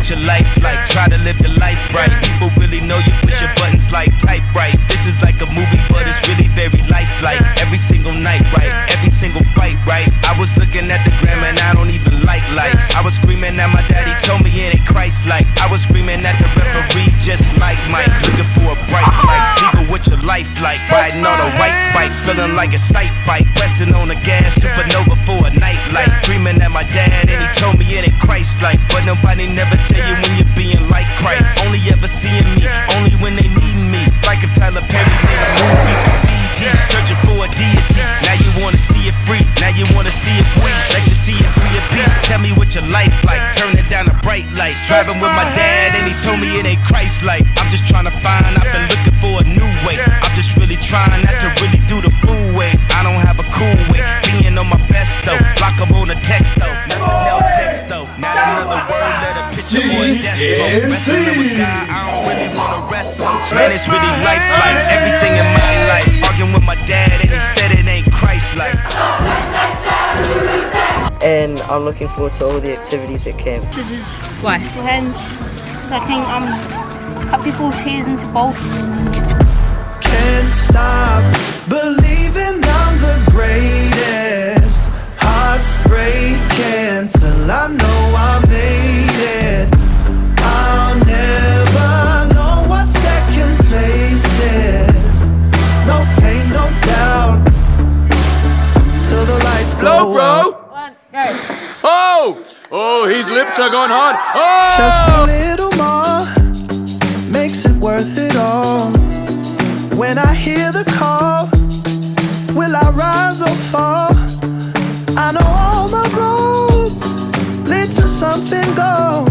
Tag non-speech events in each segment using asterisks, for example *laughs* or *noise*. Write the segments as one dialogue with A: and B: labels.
A: what your life like. Try to live your life right. People really know you push your buttons like type right. This is like a movie, but it's really very lifelike. Every single night, right? Every single fight, right? I was looking at the gram and I don't even like lights. I was screaming at my daddy, told me it ain't Christ like. I was screaming at the referee, just like Mike. Looking for a bright light. Seagull, what your life like? Riding on a white bike, feeling like a sight bike. Pressing on the gas, supernova for a night light. Dreaming at my dad and he told me it ain't like. Nobody never tell you when you're being like Christ. Only ever seeing me, only when they need me. Like if Tyler Perry made a movie for BET, searching for a deity. Now you wanna see it free, now you wanna see it free. Let you see it through your piece. Tell me what your life like, turn it down a bright light. Driving with my dad and he told me it ain't Christ like. I'm just trying to find, I've been looking for a new way. I'm just really trying not or. Wrestling with God, I don't really wanna wrestle. Man, it's really life like everything in my life. Arguing with my dad and he said it ain't Christ like.
B: and I'm looking forward to all the activities at camp.
C: Why?
D: Depends. Because I can um, cut people's hairs into bolts.
E: can't stop believing I'm the greatest. Hearts breaking till I know
F: Oh! Oh, his lips are gone hard. Oh!
E: Just a little more makes it worth it all. When I hear the call, will I rise or fall? I know all my roads lead to something gold,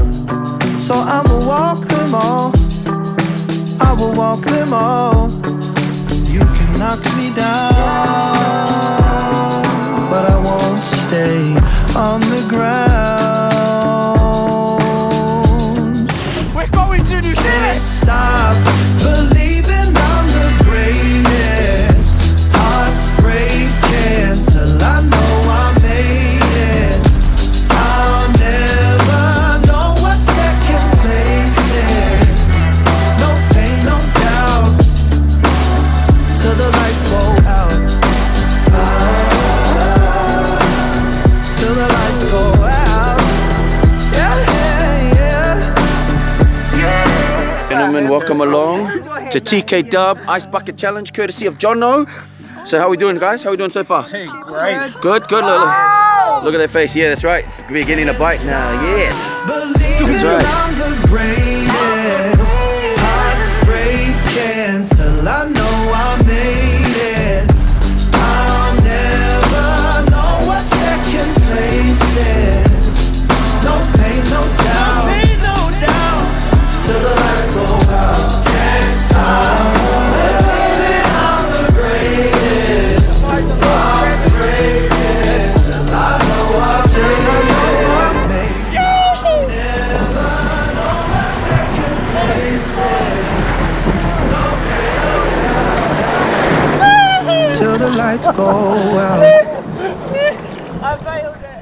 E: so I'ma walk them all. I will walk them all. You can knock me down, but I won't stay on the ground. Yeah.
F: Gentlemen, welcome along to TK Dub Ice Bucket Challenge, courtesy of Jono. So how we doing, guys? How we doing so far?
G: Great.
F: Good, good. Look, look. Look at their face. Yeah, that's right. It's beginning to bite now. Yes.
E: Believing
F: right.
E: Lights go
D: uh, *laughs* failed it.